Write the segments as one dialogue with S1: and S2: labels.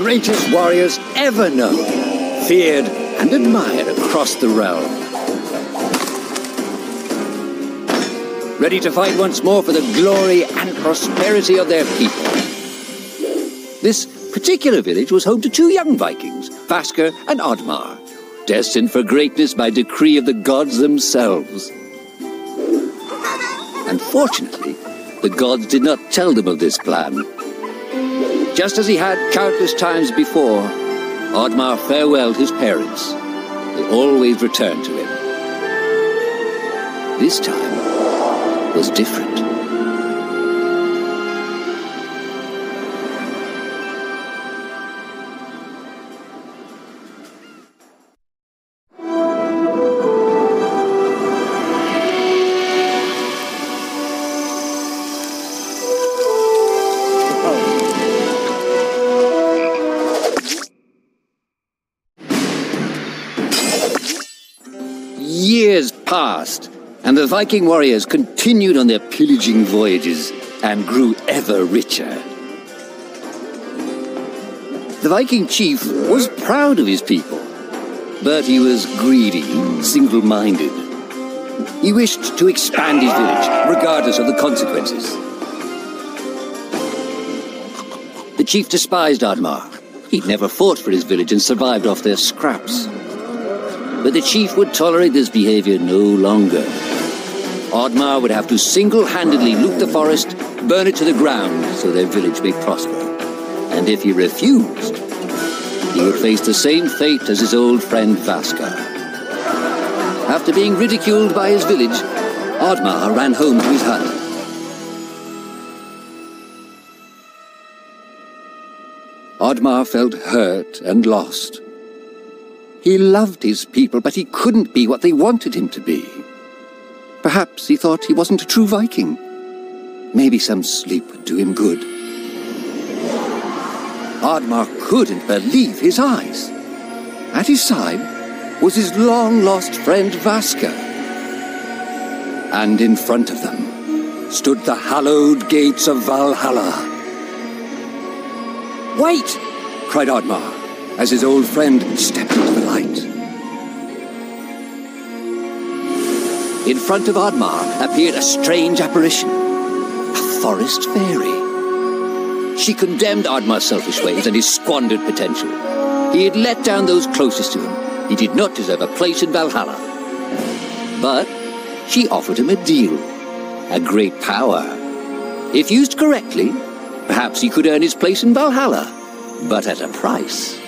S1: greatest warriors ever known, feared and admired across the realm. Ready to fight once more for the glory and prosperity of their people. This particular village was home to two young Vikings, Vasker and Oddmar, destined for greatness by decree of the gods themselves. Unfortunately, the gods did not tell them of this plan. Just as he had countless times before, Oddmar farewelled his parents. They always returned to him. This time was different. Years passed, and the Viking warriors continued on their pillaging voyages and grew ever richer. The Viking chief was proud of his people, but he was greedy, single minded. He wished to expand his village, regardless of the consequences. The chief despised Oddmar. He'd never fought for his village and survived off their scraps. But the chief would tolerate this behavior no longer. Oddmar would have to single-handedly loot the forest, burn it to the ground so their village may prosper. And if he refused, he would face the same fate as his old friend Vaskar. After being ridiculed by his village, Oddmar ran home to his hut. Oddmar felt hurt and lost. He loved his people, but he couldn't be what they wanted him to be. Perhaps he thought he wasn't a true Viking. Maybe some sleep would do him good. Oddmar couldn't believe his eyes. At his side was his long-lost friend Vaska. And in front of them stood the hallowed gates of Valhalla. Wait! cried Oddmar as his old friend stepped into the light. In front of Oddmar appeared a strange apparition, a forest fairy. She condemned Oddmar's selfish ways and his squandered potential. He had let down those closest to him. He did not deserve a place in Valhalla. But she offered him a deal, a great power. If used correctly, perhaps he could earn his place in Valhalla, but at a price.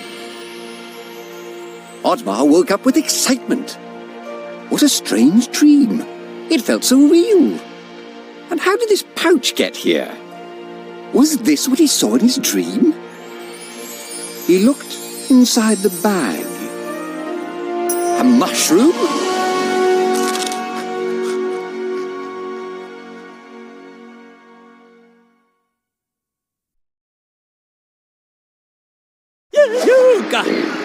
S1: Oddmar woke up with excitement. What a strange dream. It felt so real. And how did this pouch get here? Was this what he saw in his dream? He looked inside the bag. A mushroom? Yuga!